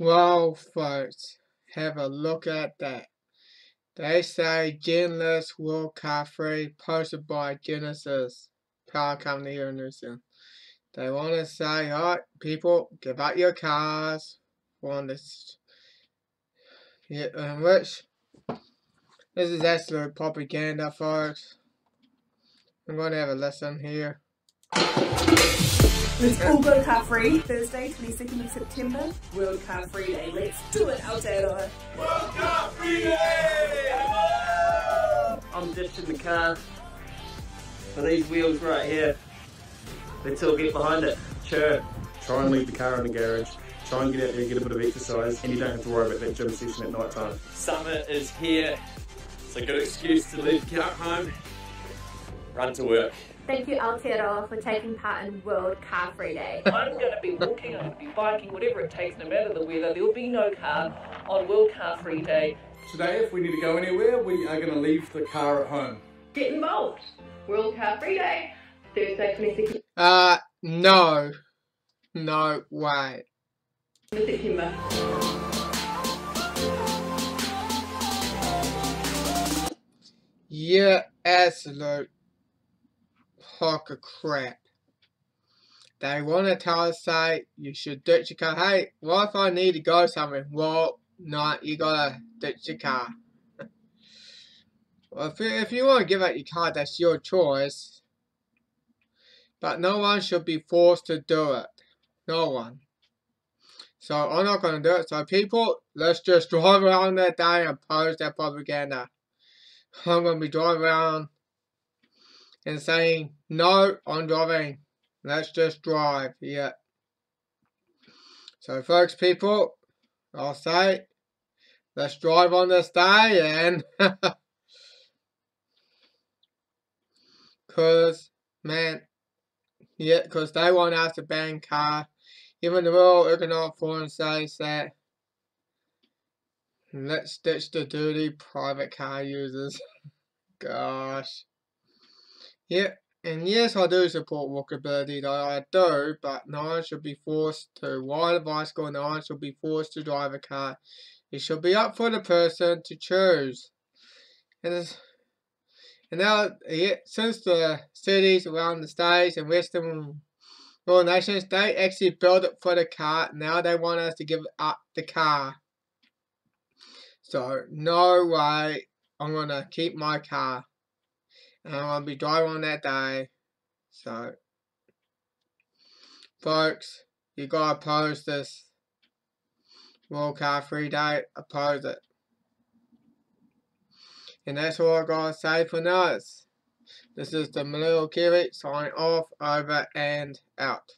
Well, folks, have a look at that. They say Genless World Car Free, posted by Genesis Power Company here in New Zealand. They want to say, alright, people, give out your cars for this. Yeah, and which, this is absolute propaganda, folks. I'm going to have a lesson here. Let's all go car free. Thursday, 22nd of September, World Car Free Day. Let's do it, Aotearoa. World Car Free Day! I'm ditching the car for these wheels right here. Let's all get behind it. Sure. Try and leave the car in the garage. Try and get out there, get a bit of exercise, and you don't have to worry about that gym session at night time. Summer is here. It's a good excuse to leave the car at home, run to work. Thank you Aotearoa for taking part in World Car Free Day. I'm going to be walking, I'm going to be biking, whatever it takes, no matter the weather. There will be no car on World Car Free Day. Today, if we need to go anywhere, we are going to leave the car at home. Get involved. World Car Free Day, Thursday, 22nd Uh, no. No way. September. Yeah, absolute of crap. They want to tell us, say, you should ditch your car. Hey, what if I need to go somewhere? Well, no, you gotta ditch your car. well, if you, if you want to give up your car, that's your choice. But no one should be forced to do it. No one. So I'm not going to do it. So people, let's just drive around that day and post that propaganda. I'm going to be driving around and saying, no, I'm driving. Let's just drive. Yeah. So folks, people, I'll say, let's drive on this day and because, man, yeah, because they want us to ban car. Even the World Economic Forum says that let's ditch the dirty private car users. Gosh. Yeah, and yes, I do support walkability, though I do, but no one should be forced to ride a bicycle, no one should be forced to drive a car. It should be up for the person to choose. And, and now, yeah, since the cities around the states and western world nations, they actually built it for the car, now they want us to give up the car. So, no way I'm going to keep my car and I'll be driving on that day. So, folks, you got to oppose this World Car Free Day. Oppose it. And that's all I got to say for now. This is the Malil Kiwi signing off, over and out.